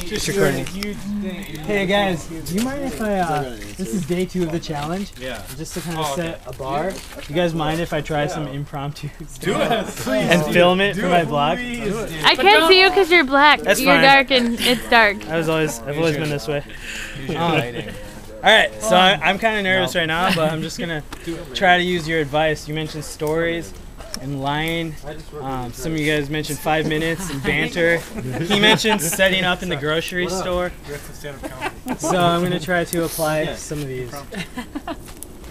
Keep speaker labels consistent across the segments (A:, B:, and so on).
A: Just recording. Hey guys, do you mind if I? Uh, this is day two of the challenge.
B: Yeah.
A: Just to kind of
B: Oh, okay.
A: set a bar. Do you guys mind if I try some impromptu
B: Do it. Please.
A: and film it for my vlog?
C: I can't see you because you're black.
A: That's
C: you're
A: fine.
C: dark and it's dark.
A: I was always, I've always been this way. Um, all right, so I, I'm kind of nervous right now, but I'm just gonna try to use your advice. You mentioned stories and lying. Um, some of you guys mentioned five minutes and banter. He mentioned setting up in the grocery store. So I'm gonna try to apply some of these.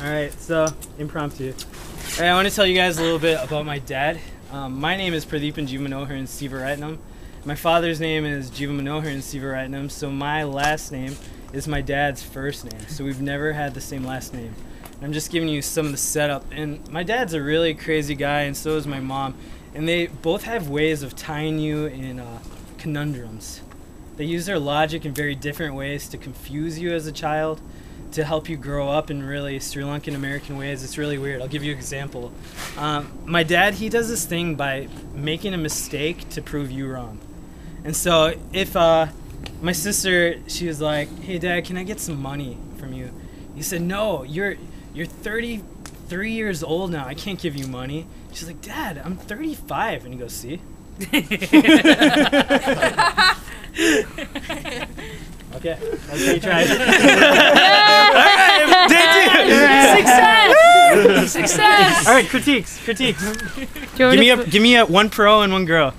A: All right, so impromptu. All right, I want to tell you guys a little bit about my dad. Um, my name is Pradeepan Jivamanoharan Sivaratnam. My father's name is Jivamanoharan Sivaratnam, so my last name is my dad's first name. So we've never had the same last name. I'm just giving you some of the setup. And my dad's a really crazy guy, and so is my mom. And they both have ways of tying you in uh, conundrums. They use their logic in very different ways to confuse you as a child, to help you grow up in really Sri Lankan American ways. It's really weird. I'll give you an example. Um, my dad, he does this thing by making a mistake to prove you wrong. And so if uh, my sister, she was like, "Hey, Dad, can I get some money from you?" He said, "No, you're you're 33 years old now. I can't give you money." She's like, "Dad, I'm 35," and he goes, "See." okay, okay, you tried. All right, day two.
C: Success! Success!
A: All right, critiques, critiques.
C: Do you want
A: Give
C: me
A: me a give me a one pro and one girl.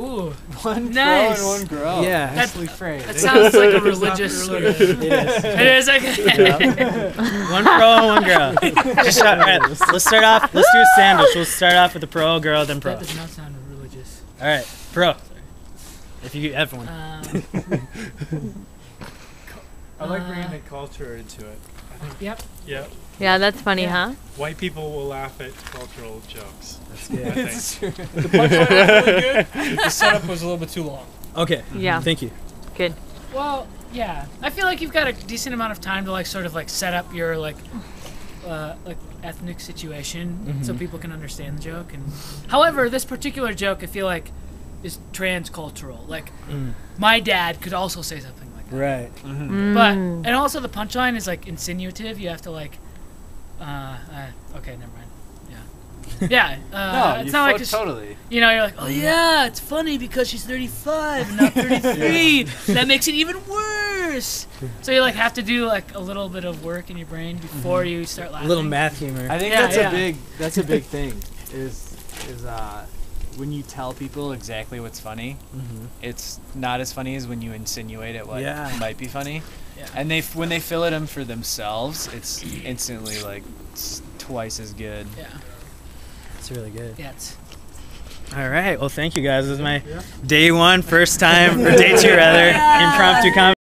D: Ooh,
E: One
D: Nice.
E: pro and one girl.
A: Yeah.
E: Nicely phrased.
D: that sounds like a religious sort of.
A: It is.
D: It is okay.
A: One pro and one girl. Just shut, all right, let's, let's start off. Let's do a sandwich. We'll start off with the pro girl, then pro.
D: That does not sound religious.
A: All right, pro. If you have one.
D: Um,
B: I like
D: Uh,
B: bringing the culture into it.
D: Yep.
B: Yeah.
C: Yeah, that's funny,
D: Yeah.
C: huh?
B: White people will laugh at cultural jokes.
A: That's
B: I
A: good.
B: think.
E: true.
D: The punchline was really good. The setup was a little bit too long.
A: Okay.
C: Yeah.
A: Thank you.
C: Good.
D: Well, yeah. I feel like you've got a decent amount of time to like sort of like set up your like uh, like ethnic situation so
A: Mhm.
D: people can understand the joke. And however, this particular joke I feel like is transcultural. Like
A: Mm.
D: my dad could also say something like that.
A: Right.
D: But
C: Mm.
D: and also the punchline is like insinuative. You have to like, uh, uh okay, never mind. Yeah, yeah. Uh,
E: no,
D: it's
E: you
D: not like
E: float
D: it's,
E: totally.
D: you know you're like, oh yeah, it's funny because she's 35 and not 33. That makes it even worse. So you like have to do like a little bit of work in your brain before you start laughing.
A: A little math humor.
E: I think
D: Yeah,
E: that's
D: yeah.
E: a big that's a big thing. Is is uh when you tell people exactly what's funny,
A: Mhm.
E: it's not as funny as when you insinuate it what
A: Yeah.
E: might be funny.
D: Yeah.
E: And they when they fill it in for themselves, it's instantly like s- twice as good.
D: Yeah,
A: It's really good.
D: yeah. It's,
A: All right. Well, thank you guys. This is my day one, first time, or day two rather, impromptu comedy.